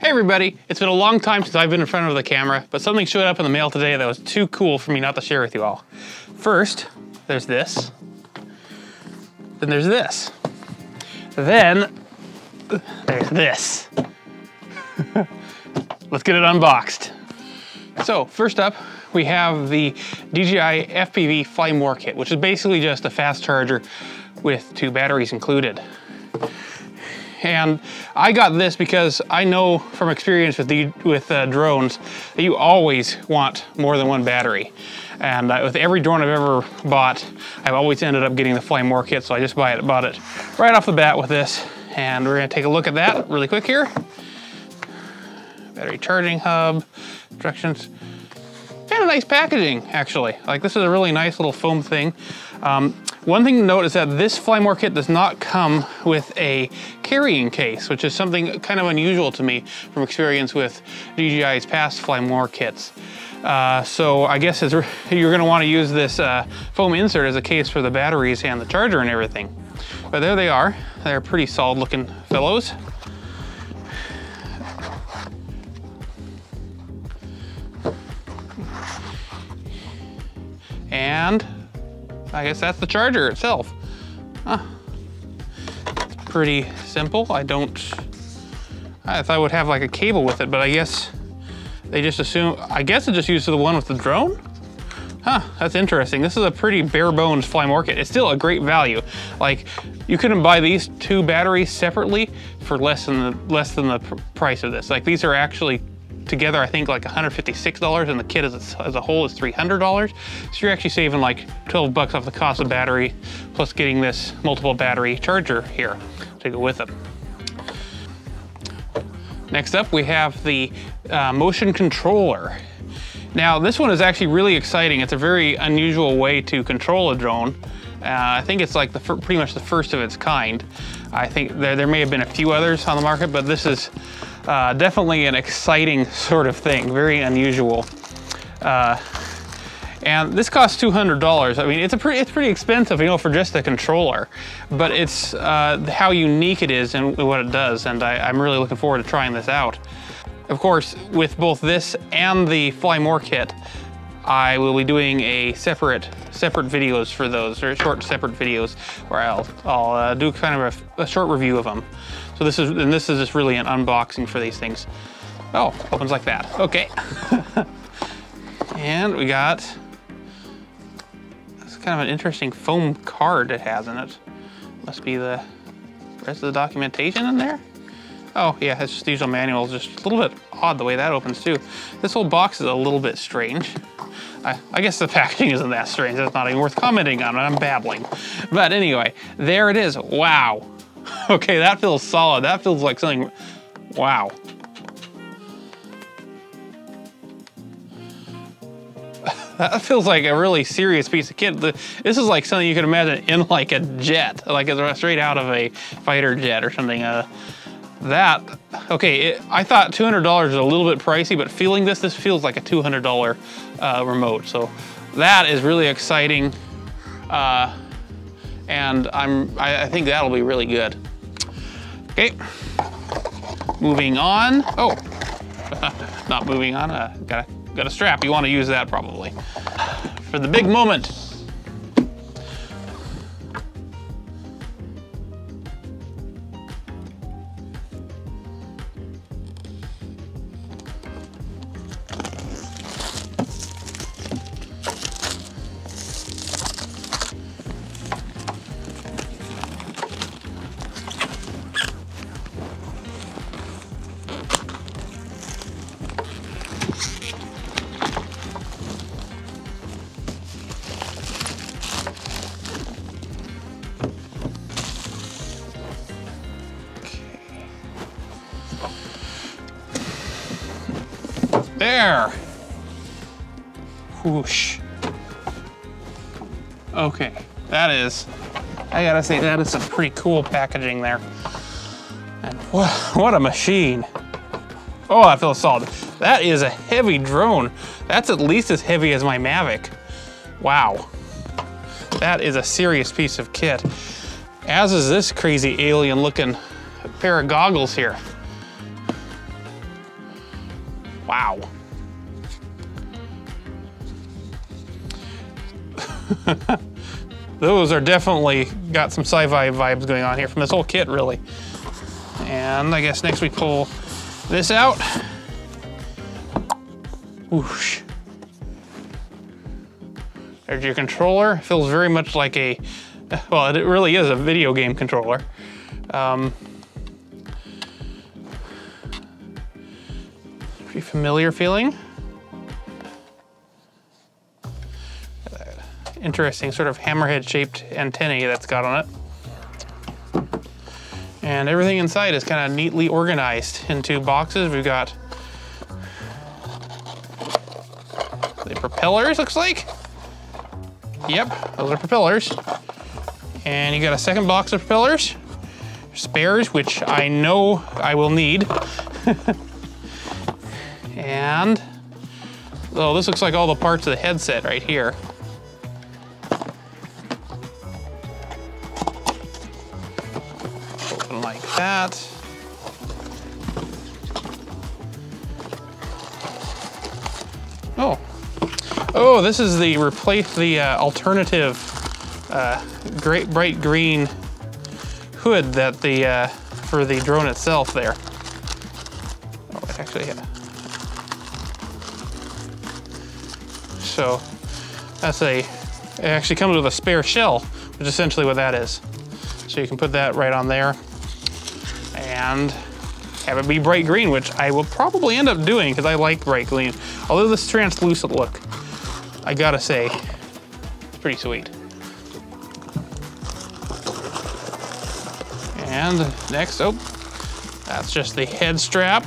Hey everybody, it's been a long time since I've been in front of the camera, but something showed up in the mail today that was too cool for me not to share with you all. First, there's this. Then there's this. Then, there's this. Let's get it unboxed. So, first up, we have the DJI FPV Fly More Kit, which is basically just a fast charger with two batteries included. And I got this because I know from experience with the with uh, drones that you always want more than one battery. And uh, with every drone I've ever bought, I've always ended up getting the Fly More kit, so I just buy it, bought it right off the bat with this. And we're gonna take a look at that really quick here. Battery charging hub, instructions. Kind of nice packaging, actually. Like this is a really nice little foam thing. Um, one thing to note is that this Fly More kit does not come with a carrying case, which is something kind of unusual to me from experience with DJI's past Fly More kits. Uh, so I guess you're gonna wanna use this uh, foam insert as a case for the batteries and the charger and everything. But there they are. They're pretty solid looking fellows. And I guess that's the charger itself. Huh. Pretty simple. I don't, I thought I would have like a cable with it, but I guess they just assume, I guess it just uses the one with the drone? Huh, that's interesting. This is a pretty bare bones Fly More kit. It's still a great value. Like, you couldn't buy these two batteries separately for less than the less than the pr price of this. Like, these are actually together, I think like $156 and the kit as a, as a whole is $300. So you're actually saving like 12 bucks off the cost of battery, plus getting this multiple battery charger here to go with it. Next up, we have the uh, motion controller. Now, this one is actually really exciting. It's a very unusual way to control a drone. Uh, I think it's like the pretty much the first of its kind. I think there, there may have been a few others on the market, but this is uh, definitely an exciting sort of thing, very unusual. Uh, and this costs $200. I mean, it's a pretty, it's pretty expensive, you know, for just a controller, but it's uh, how unique it is and what it does. And I, I'm really looking forward to trying this out. Of course, with both this and the Fly More kit, I will be doing a separate separate videos for those, or short separate videos, where I'll, I'll uh, do kind of a, a, short review of them. So this is, and this is just really an unboxing for these things. Oh, opens like that, okay. and we got, this kind of an interesting foam card it has in it. Must be the rest of the documentation in there? Oh yeah, it's just the usual manual, just a little bit odd the way that opens too. This whole box is a little bit strange. I, I, guess the packaging isn't that strange. That's not even worth commenting on. I'm babbling. But anyway, there it is. Wow. Okay, that feels solid. That feels like something, wow. that feels like a really serious piece of kit. This is like something you could imagine in like a jet, like straight out of a fighter jet or something. Uh, that, okay, it, I thought $200 is a little bit pricey, but feeling this, this feels like a $200 uh, remote. So that is really exciting. Uh, and I'm, I, I think that'll be really good. Okay, moving on. Oh, not moving on, uh, got, a, got a strap. You wanna use that probably. For the big moment. Whoosh. Okay, that is, I gotta say, that is some pretty cool packaging there. And what, what a machine. Oh, that feels solid. That is a heavy drone. That's at least as heavy as my Mavic. Wow. That is a serious piece of kit. As is this crazy alien looking pair of goggles here. Wow. Those are definitely got some sci-fi vibes going on here from this whole kit, really. And I guess next we pull this out. Whoosh. There's your controller. Feels very much like a, well, it really is a video game controller. Um, pretty familiar feeling. Interesting sort of hammerhead shaped antennae that's got on it. And everything inside is kind of neatly organized into boxes. We've got the propellers, looks like. Yep, those are propellers. And you got a second box of propellers, spares, which I know I will need. and, oh, this looks like all the parts of the headset right here. Oh, this is the replace the uh, alternative uh, great bright green hood that the uh, for the drone itself there. Oh, actually, yeah. So that's a. It actually comes with a spare shell, which is essentially what that is. So you can put that right on there, and have it be bright green, which I will probably end up doing because I like bright green. Although this translucent look. I gotta say, it's pretty sweet. And next, oh, that's just the head strap.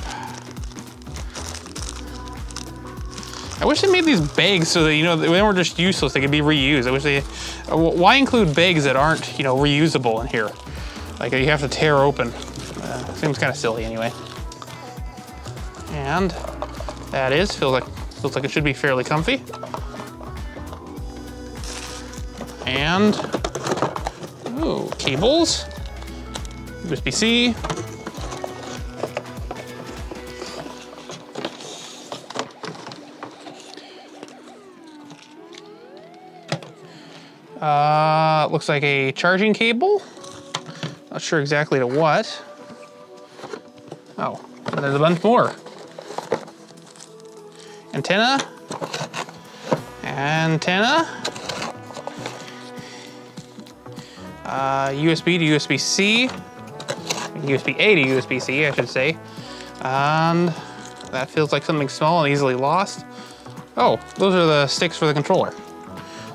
I wish they made these bags so that, you know, they weren't just useless, they could be reused. I wish they, uh, why include bags that aren't, you know, reusable in here? Like you have to tear open. Uh, seems kind of silly anyway. And that is, feels like, feels like it should be fairly comfy. And ooh, cables, USB-C. Uh, looks like a charging cable. Not sure exactly to what. Oh, there's a bunch more. Antenna. Antenna. Uh, USB to USB-C, USB-A to USB-C, I should say. And that feels like something small and easily lost. Oh, those are the sticks for the controller.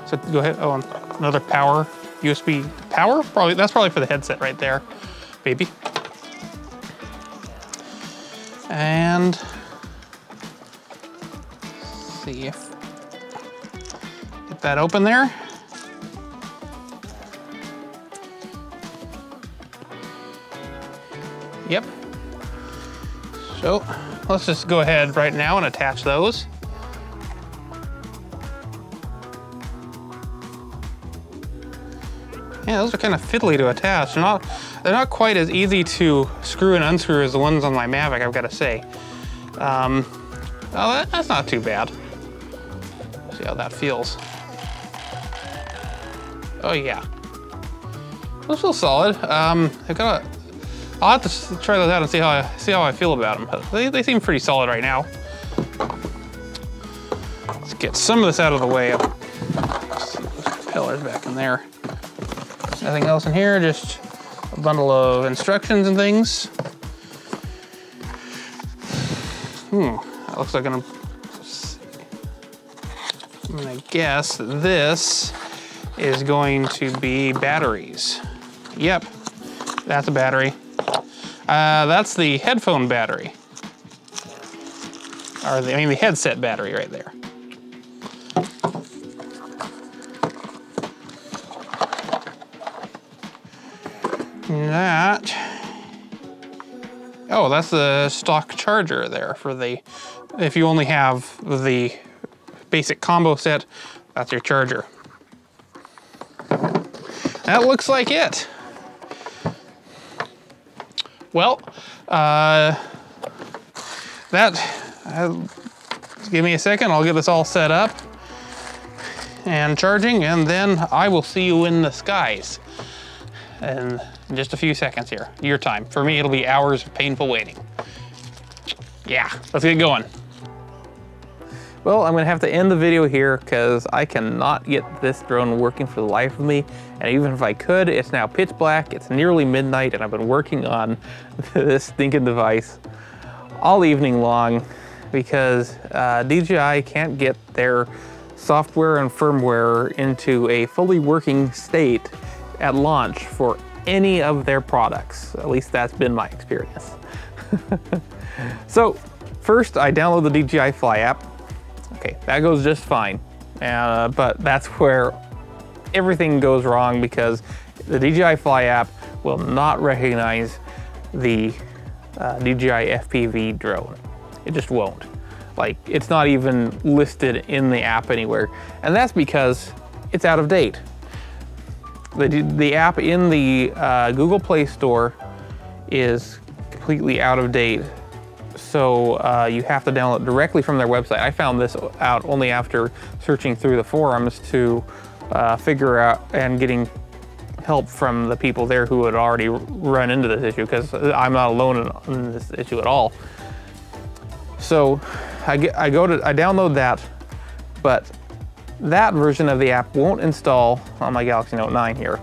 So go ahead, oh, another power, USB power? Probably, that's probably for the headset right there, baby. And see if, get that open there. Yep. So let's just go ahead right now and attach those. Yeah, those are kind of fiddly to attach. They're not, they're not quite as easy to screw and unscrew as the ones on my Mavic, I've got to say. Um, that, that's not too bad. See how that feels. Oh yeah. Those feel solid. Um, I've got a I'll have to try those out and see how I, see how I feel about them. They, they seem pretty solid right now. Let's get some of this out of the way. Propellers back in there. Nothing else in here, just a bundle of instructions and things. Hmm, that looks like I'm gonna guess this is going to be batteries. Yep, that's a battery. Uh, that's the headphone battery. Or the, I mean the headset battery right there. That, oh, that's the stock charger there for the, if you only have the basic combo set, that's your charger. That looks like it. Well, uh, that Uh, give me a second, I'll get this all set up and charging, and then I will see you in the skies. In just a few seconds here, your time. For me, it'll be hours of painful waiting. Yeah, let's get going. Well, I'm gonna have to end the video here because I cannot get this drone working for the life of me. And even if I could, it's now pitch black, it's nearly midnight, and I've been working on this stinking device all evening long because uh, DJI can't get their software and firmware into a fully working state at launch for any of their products. At least that's been my experience. so first I download the DJI Fly app. Okay, that goes just fine. Uh, but that's where everything goes wrong because the DJI Fly app will not recognize the uh, DJI FPV drone. It just won't. Like, it's not even listed in the app anywhere. And that's because it's out of date. The, the app in the uh, Google Play Store is completely out of date. So uh, you have to download directly from their website. I found this out only after searching through the forums to uh, figure out and getting help from the people there who had already run into this issue because I'm not alone in, this issue at all. So I, get, I go to, I download that, but that version of the app won't install on my Galaxy Note 9 here.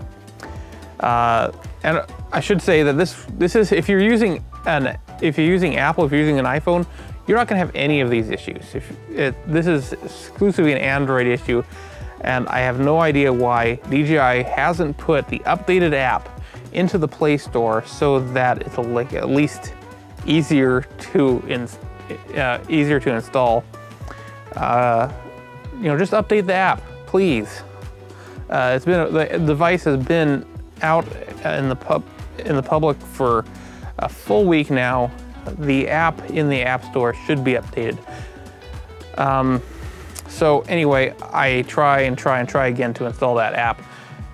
Uh, and I should say that this, this is, if you're using an, if you're using Apple, if you're using an iPhone, you're not gonna have any of these issues. If it, this is exclusively an Android issue, and I have no idea why DJI hasn't put the updated app into the Play Store so that it's like at least easier to in, uh, easier to install. Uh, you know, just update the app, please. Uh, it's been the device has been out in the pub in the public for a full week now. The app in the App Store should be updated. Um, so anyway, I try and try and try again to install that app.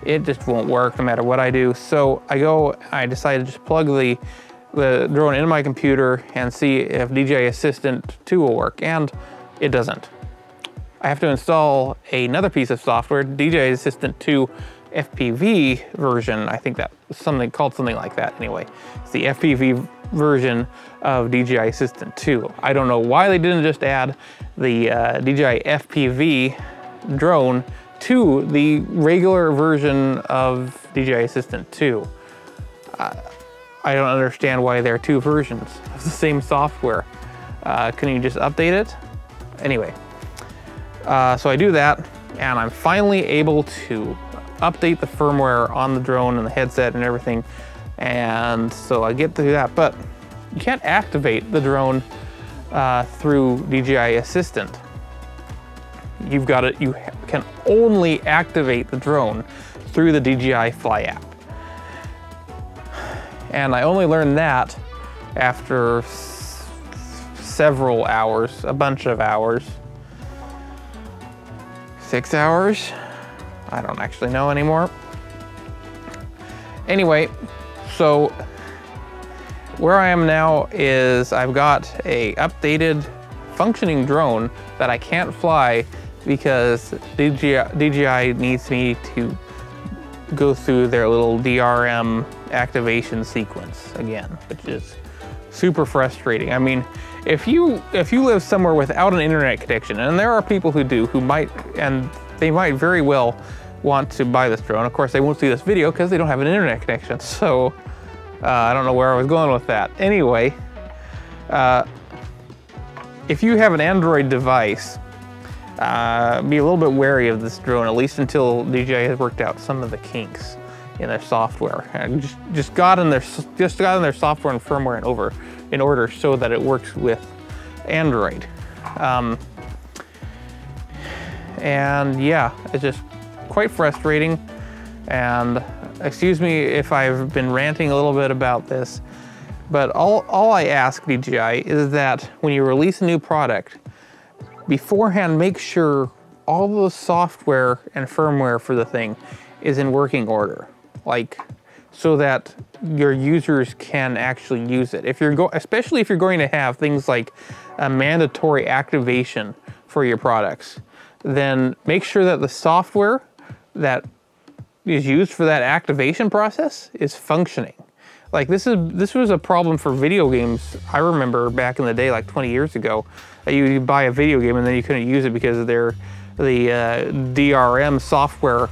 It just won't work no matter what I do. So I go, I decide to just plug the, the drone into my computer and see if DJI Assistant 2 will work, and it doesn't. I have to install another piece of software, DJI Assistant 2 FPV version. I think that something called something like that anyway. It's the FPV version of DJI Assistant 2. I don't know why they didn't just add the uh, DJI FPV drone to the regular version of DJI Assistant 2. Uh, I don't understand why there are two versions of the same software. Uh, can you just update it? Anyway, uh, so I do that and I'm finally able to update the firmware on the drone and the headset and everything. And so I get to do that, but you can't activate the drone uh, through DJI Assistant. You've got it, you can only activate the drone through the DJI Fly app. And I only learned that after several hours, a bunch of hours. Six hours? I don't actually know anymore. Anyway, so where I am now is I've got a updated functioning drone that I can't fly because DJI, DJI needs me to go through their little DRM activation sequence again, which is super frustrating. I mean, if you if you live somewhere without an internet connection, and there are people who do, who might, and they might very well want to buy this drone. Of course, they won't see this video because they don't have an internet connection. So uh, I don't know where I was going with that. Anyway, uh, if you have an Android device, uh, be a little bit wary of this drone, at least until DJI has worked out some of the kinks in their software. And just, just got in their just got in their software and firmware over in order so that it works with Android. Um, and yeah, it's just quite frustrating. And excuse me if I've been ranting a little bit about this, but all, all I ask DJI is that when you release a new product, beforehand make sure all the software and firmware for the thing is in working order. Like so that your users can actually use it. If you're go, especially if you're going to have things like a mandatory activation for your products, then make sure that the software that is used for that activation process is functioning. Like this is this was a problem for video games. I remember back in the day, like 20 years ago, you, you buy a video game and then you couldn't use it because their the uh, DRM software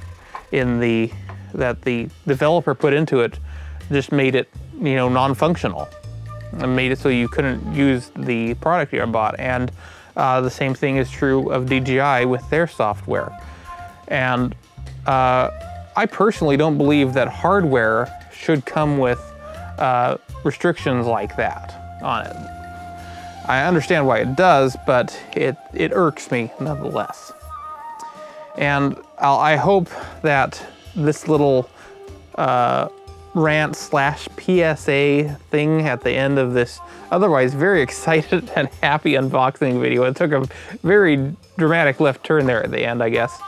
in the that the developer put into it just made it you know non-functional and made it so you couldn't use the product you bought. And uh, the same thing is true of DJI with their software. And uh, I personally don't believe that hardware should come with uh, restrictions like that on it. I understand why it does, but it, it irks me nonetheless. And I'll, i hope that this little uh, rant slash PSA thing at the end of this otherwise very excited and happy unboxing video. It took a very dramatic left turn there at the end, I guess.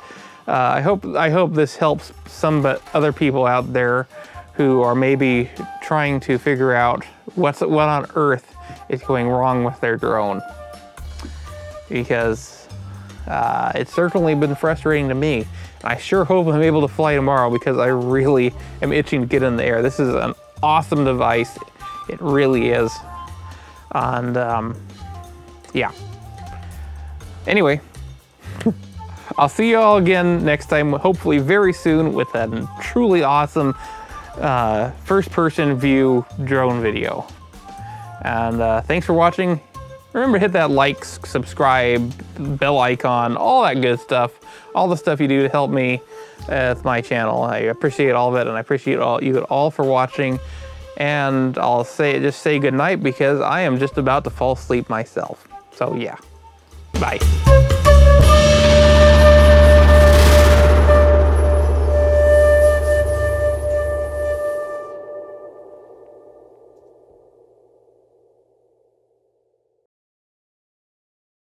Uh, I hope I hope this helps some but other people out there who are maybe trying to figure out what's what on earth is going wrong with their drone. Because uh, it's certainly been frustrating to me. I sure hope I'm able to fly tomorrow because I really am itching to get in the air. This is an awesome device. It really is. And um, yeah. Anyway, I'll see you all again next time, hopefully very soon with a truly awesome uh, first person view drone video. And uh, thanks for watching. Remember to hit that like, subscribe, bell icon, all that good stuff. All the stuff you do to help me with my channel. I appreciate all of it and I appreciate all you all for watching. And I'll say just say goodnight because I am just about to fall asleep myself. So yeah, bye.